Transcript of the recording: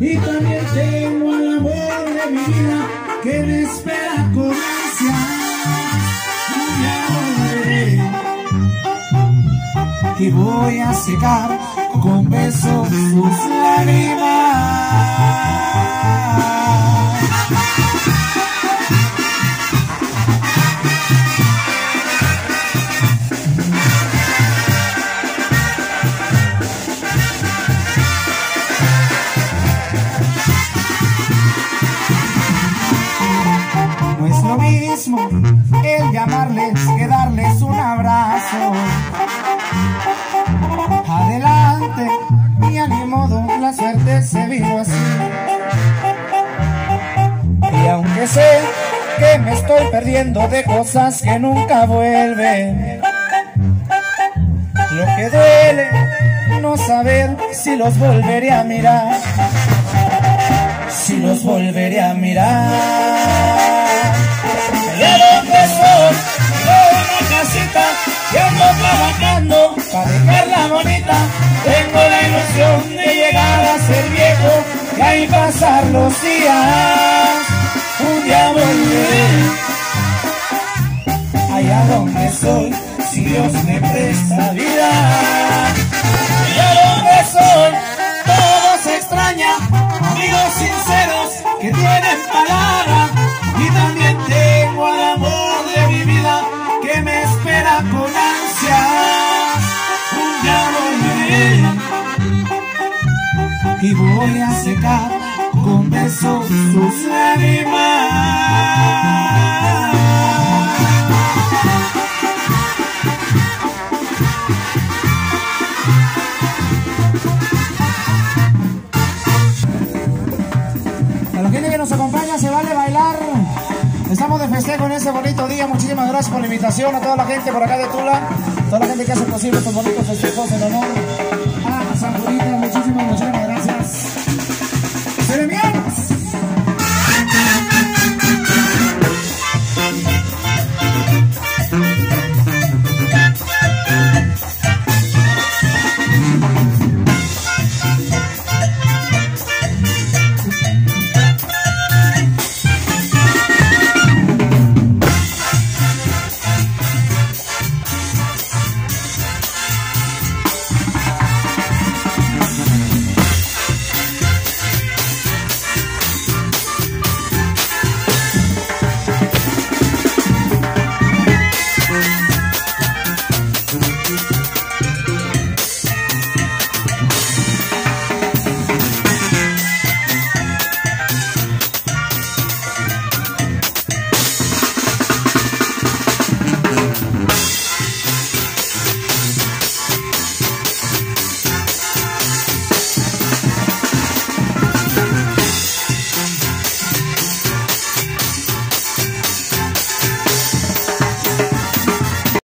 Y también tengo al amor de mi vida que me espera con ansia. Y ahora y voy a secar con besos sus lágrimas. Mismo el llamarles que darles un abrazo. Adelante, y a ni modo, la suerte se vino así. Y aunque sé que me estoy perdiendo de cosas que nunca vuelven, lo que duele no saber si los volveré a mirar, si los volveré a mirar. Dejarla bonita. Tengo la ilusión de llegar a ser viejo y ahí pasar los días. Un día volveré allá donde soy, si Dios me presta vida. Allá donde soy, todo se extraña, amigos sinceros que tienen palabra con besos sus lágrimas. A la que nos acompaña se vale bailar. Estamos de festejo en este bonito día. Muchísimas gracias por la invitación a toda la gente por acá de Tula. Toda la gente que hace posible estos bonitos festejos en honor a San Julita. Muchísimas, muchísimas Ceremianos!